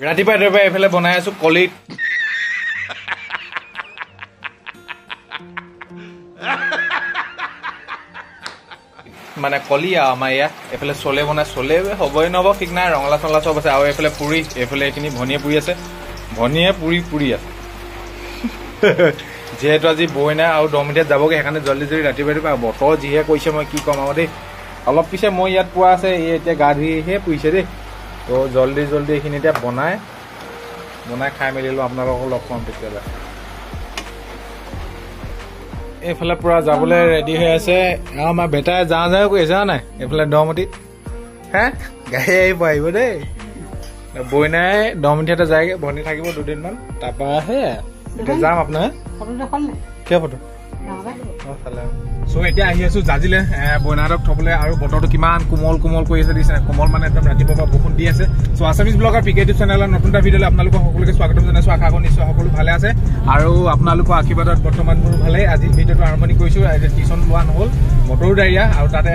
ৰাতিপুৱা ৰাতিপুৱা এইফালে বনাই আছো কলিত। মানে কলি আৰু আমাৰ ইয়াত এইফালে চলে বনাই চলে হ'বই নহ'ব ঠিক নাই ৰঙালা চঙলা চব আছে। আৰু এইফালে পুৰি এইফালে এইখিনি ভনীয়ে পুৰি আছে। ভনীয়ে পুৰি পুৰি আছে। যিহেতু আজি বৈ নাই আৰু দহ মিনিটত যাবগৈ সেইকাৰণে জল্দি জল্দি ৰাতিপুৱা ৰাতিপুৱা বতৰ যিহে কৈছে মই কি ক'ম আৰু দেই। অলপ পিছে মই ইয়াত পোৱা আছে এই এতিয়া গা ধুইহে পুৰিছে দেই। তো জল্দি জল্দি এইখিনি এতিয়া বনাই বনাই খাই মেলি লওঁ আপোনালোকক লগ পাম তেতিয়াহ'লে। এইফালে পুৰা যাবলৈ ৰেডি হৈ আছে। আৰু আমাৰ বেটাই যাওঁ যাওঁ কৰি আছে হয় নাই? এইফালে দহমতিত হে? গাড়ী আহিব আহিব দেই। বইনাই দহমতিহঁতে যায়গৈ ভনী থাকিব দুদিনমান। তাৰপৰা সেয়া এতিয়া যাম আপোনাৰ। ফটো নে কিয় চ' এতিয়া আহি আছো জাজিলে বইনাহঁতক থবলৈ আৰু বতৰটো কিমান কোমল কোমল কৰি আছে দিছে। কোমল মানে একদম ৰাতিপুৱাৰ পৰা বৰষুণ দি আছে। So' Assamese blogger P K TV চেনেলৰ নতুন এটা ভিডিঅ'লৈ আপোনালোকক সকলোকে স্বাগতম জনাইছো। আশা কৰোঁ নিশ্চয় সকলো ভালে আছে। আৰু আপোনালোকৰ আশীৰ্বাদত বৰ্তমান মোৰ ভালেই। আজি ভিডিঅ'টো আৰম্ভণি কৰিছোঁ। টিউশ্যন লোৱা নহ'ল। বতৰো ডাৱৰীয়া আৰু তাতে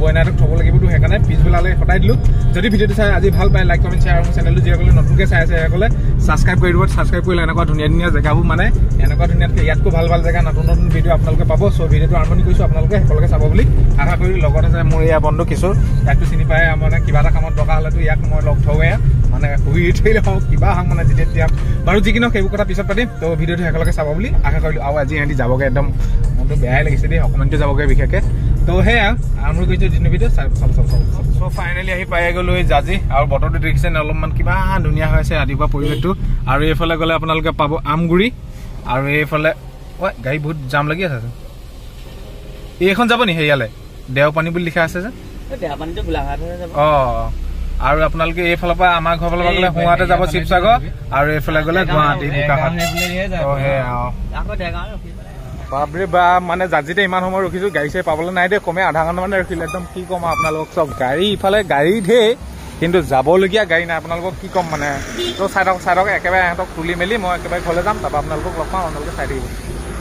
বইনাহঁতক থ'ব লাগিবতো সেইকাৰণে পিছবেলালৈ সদায় দিলোঁ। যদি ভিডিঅ'টো চাই আজি ভাল পায় লাইক কমেণ্ট শ্বেয়াৰ আৰু চেনেলটো যিসকলে নতুনকৈ চাই আছে সেইসকলে ছাবস্ক্ৰাইব কৰি দিব। ছাবস্ক্ৰাইব কৰিলে এনেকুৱা ধুনীয়া ধুনীয়া জেগাবোৰ মানে এনেকুৱা ধুনীয়াতকৈ ইয়াতকৈ ভাল ভাল জেগা নতুন নতুন ভিডিঅ' আপোনালোকে পাব। চ' ভিডিঅ'টো আৰম্ভণি কৰিছোঁ আপোনালোকে সকলোকে চাব বুলি। আশা কৰি লগত আছে মোৰ এয়া বন্ধু কিশোৰ। ইয়াকতো চিনি পায় মানে কিবা এটা কামত দৰকাৰ হ'লেতো ইয়াক মই লগ থওঁৱে মানে শুই উঠিলে হওক কিবা হওক মানে যেতিয়া তেতিয়া বাৰু যি নহওক সেইবোৰ কথা পিছত পাতিম। ত' ভিডিঅ'টো একেলগে চাব বুলি আশা কৰিলোঁ। আৰু আজি সিহঁতি যাবগৈ একদম। মনটো বেয়াই লাগিছে দেই অকণমানটো যাবগৈ বিশেষকৈ। ত' সেয়া আৰম্ভ কৰিছোঁ যিটো ভিডিঅ' চাব চাব চাব চাব চ' ফাইনেলি আহি পাই গ'লো জাজি। আৰু বতৰটো দেখিছে নে অলপমান কিবা ধুনীয়া হৈ আছে ৰাতিপুৱা পৰিৱেশটো। আৰু এইফালে গ'লে আপোনালোকে পাব আমগুৰি। আৰু এইফালে ঐ গাড়ী বহুত জাম লাগি আছে। এইখন যাব নি হেৰিয়ালে? দেওপানী বুলি লিখা আছে যে? অ আৰু আপোনালোকে এইফালৰ পৰা আমাৰ ঘৰৰ ফালৰ পৰা গ'লে সোঁহাতে যাব শিৱসাগৰ আৰু এইফালে গ'লে গুৱাহাটী বোকাখাট। বাপৰে বা মানে জাজিতে ইমান সময় ৰখিছো গাড়ী চাড়ী পাবলৈ নাই দেই কমে আধা ঘণ্টা মানে ৰখিলে একদম কি ক'ম আপোনালোকক চব গাড়ী ইফালে গাড়ী ঢেৰ কিন্তু যাবলগীয়া গাড়ী নাই আপোনালোকক কি ক'ম মানে? তো চাই থাকক চাই থাকক একেবাৰে ইহঁতক তুলি মেলি মই একেবাৰে ঘৰলৈ যাম তাৰপৰা আপোনালোকক লগ পাম আপোনালোকে চাই থাকিব।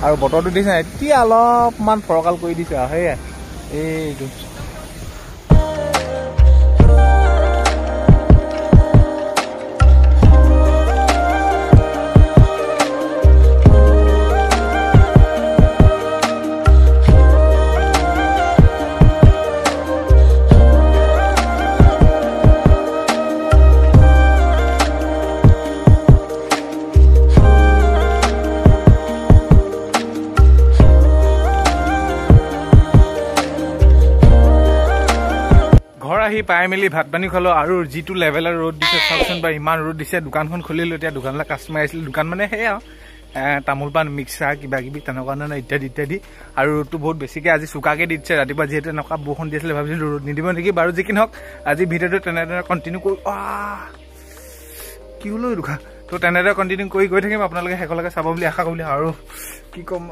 আৰু বতৰটো দিছে এতিয়া অলপমান ফৰকাল কৰি দিছে আৰু সেয়াই। এইটো। আহি পাই মেলি ভাত পানী খালো আৰু যিটো লেভেলৰ ৰ'দ দিছে চাওকচোন বাৰু ইমান ৰ'দ দিছে দোকানখন খুলিলো এতিয়া দোকানলৈ কাষ্টমাৰ আহিছিল দোকান মানে সেয়া। আৰু তামোল পাণ মিক্সাৰ কিবা কিবি তেনেকুৱা ধৰণৰ ইত্যাদি ইত্যাদি। আৰু ৰ'দটো বহুত বেছিকৈ আজি চোকাকৈ দি দিছে ৰাতিপুৱা যিহেতু এনেকুৱা বৰষুণ দি আছিলে ভাবিছিলোঁ ৰ'দ নিদিব নেকি বাৰু যি কি নহওক আজি ভিডিঅ'টো তেনেদৰে কণ্টিনিউ কৰোঁ কি হ'লো দোকান তো তেনেদৰে কণ্টিনিউ কৰি গৈ থাকিম আপোনালোকে শেষলৈকে চাব বুলি আশা কৰিলে আৰু কি ক'ম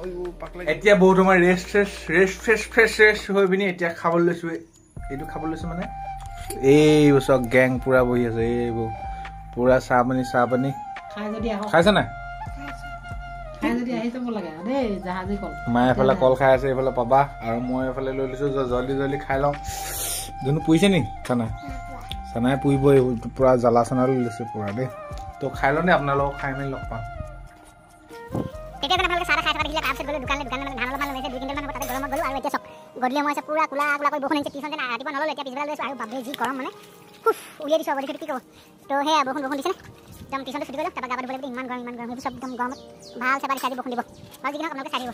এতিয়া বহুত সময় rest rest rest fresh fresh rest হৈ পিনি এতিয়া খাবলৈ লৈছোঁ এইটো খাবলৈ লৈছোঁ মানে। এইবোৰ চব গেং পুৰা বহি আছে এইবোৰ। পুৰা চাহ পানী চাহ পানী খাই যদি আহক। খাইছে নাই? মায়ে এফালে কল খাই আছে এইফালে পাবা। আৰু মই এফালে লৈ লৈছোঁ জল্দি জল্দি খাই লওঁ। যোনটো পুহিছে নি? চানা চানাই পুহিব এইবোৰ পুৰা জ্বালা চানা লৈ লৈছে পুৰা দেই। তো খাই লওঁ দেই আপোনালোকক খাই মেলি লগ পাম। গধূলি সময় আছে পুৰা কোলা কোলা কৰি বৰষুণ আহিছে টিউশ্যন যেন ৰাতিপুৱা নল'লো এতিয়া পিছবেলা লৈছোঁ আৰু বাপৰে যি গৰম মানে। উফ উলিয়াই দিছোঁ অৱধি কি ক'ব তো সেয়া বৰষুণ বৰষুণ দিছে একদম টিউশ্যনটো ছুটি কৰিলোঁ তাৰপৰা গা ধুব লাগিব ইমান গৰম ইমান গৰম। সেইবোৰ চব একদম গৰমত ভাল চেপা দিছে বৰষুণ দিব। যি কি নহওক আপোনালোকে চাই দিব